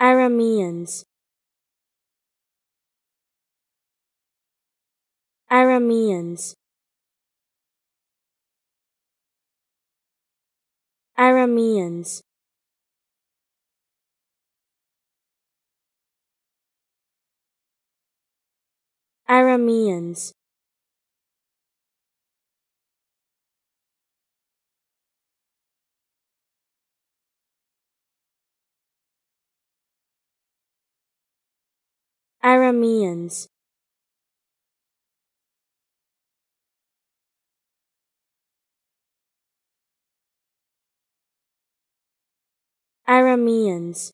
Arameans. Arameans. Arameans. Arameans Arameans. Arameans